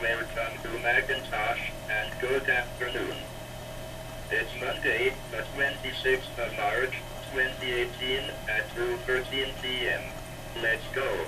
welcome to Macintosh and good afternoon. It's Monday, the 26th of March, 2018 at 2.13 p.m. Let's go.